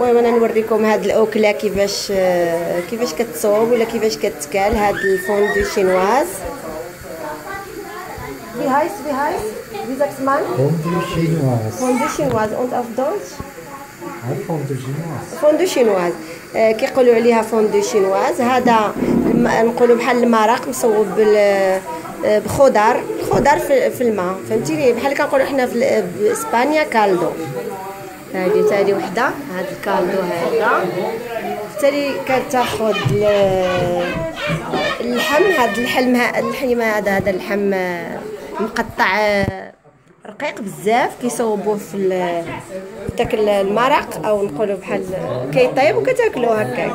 المهم أنا نوريكم هاد الاكله كيفاش كيفاش كتصوب ولا كيفاش كتكال هاد ال fondue chinoise Wie heißt, wie heißt? Wie sagst man? Fondue chinoise. Fondue chinoise und auf Deutsch? Auch Fondue chinoise. fondue chinoise آه، كيقولوا عليها fondue chinoise هذا نقولوا بحال المرق مصوب بال بخضر خضر في, في الماء فهمتيني بحال كنقولوا حنا في باسبانيا caldo هذه تالي وحدة. هذا الكالدو هذا. تالي كتاخذ ال- اللحم. هذا اللحم ه- اللحم هذا هذا اللحم آه، مقطع آه، رقيق بزاف. كيصوبوه في داك المرق أو نقولوا بحال كيطيب وكتاكلوه هكاك.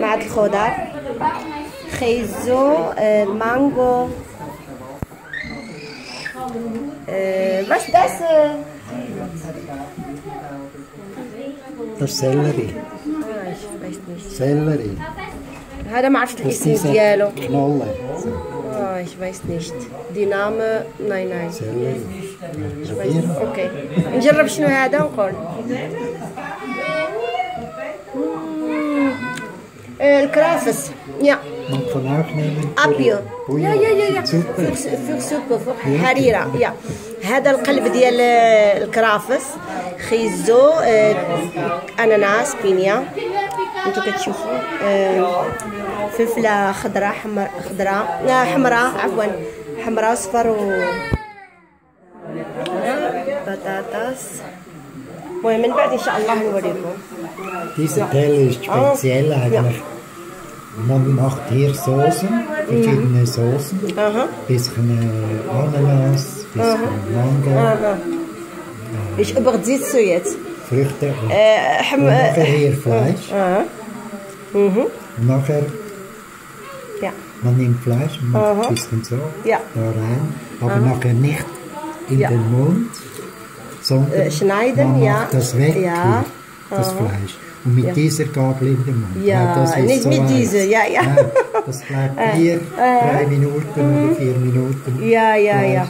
مع هاد الخضر خيزو آه، المانغو. باش داس ده سيلري سيلري هذا ما عرفت الاسم ديالو والله اي فايس دي نام ناي ناي أوكي نجرب شنو هذا ونقول الكرافس يا ابيو يا يا يا يا فوق سوبر فوق حريره يا هذا القلب ديال الكرافس خيزو آه، أناناس بينيا. أنتو كتشوفوا آه، فلفلة خضراء حمر خضراء لا حمراء عفوا حمراء صفر و بطاطس. المهم من بعد إن شاء الله نوريكم. Dieser Teller ist speziell eigentlich. Man macht hier Soßen, verschiedene Soßen. Bisschen Ananas, bisschen Mango, Ich übersitze jetzt. Früchte und, äh, und nachher hier Fleisch. Ah. Mhm. Und nachher ja. man nimmt Fleisch und macht Aha. ein bisschen so ja. da rein, aber Aha. nachher nicht in ja. den Mund, sondern äh, schneiden, man macht ja. das weg, ja. Hier, das Aha. Fleisch. Und mit ja. dieser Gabel in den Mund. Ja, ja nicht so mit dieser, ja, ja. ja. Das bleibt äh, hier äh. drei Minuten oder mhm. vier Minuten. Ja, ja, Fleisch. ja.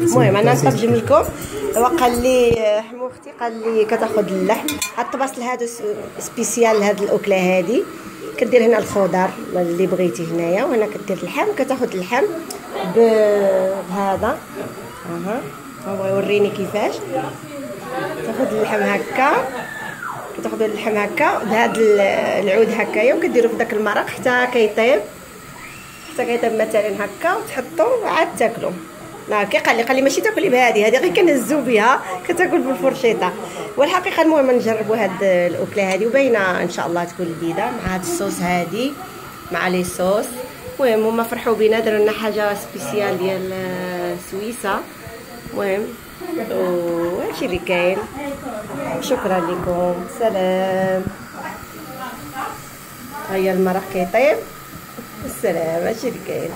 المهم أنا نترجم لكم وقال لي حمو أختي قال لي كتاخذ اللحم. هاد الطباصل هادو س- سبيسيال لهاد الأكلة هادي. كدير هنا الخضر اللي بغيتي هنايا وهنا كدير اللحم. كتاخذ اللحم بهذا. أها. هو يوريني كيفاش. تاخذ اللحم هكا. كتاخذوا اللحم هكا. بهذا العود هكايا وكديروا في داك المرق حتى كيطيب. حتى كيطيب مثلا هكا وتحطوا عاد تاكلوا لا كي قال لي قال لي ماشي تاكلي بهذه هذه غير كنهزو بها كتاكل بالفرشيطة. والحقيقة المهم نجربوا هاد الأكلة هذه وباينة إن شاء الله تكون لذيذه مع هاد الصوص هادي مع لي صوص. المهم هما فرحوا بينا داروا لنا حاجة سبيسيال ديال سويسة. المهم وهادشي اللي كاين. شكرا لكم. سلام. هيا المرق كيطيب. السلام هادشي اللي كاين.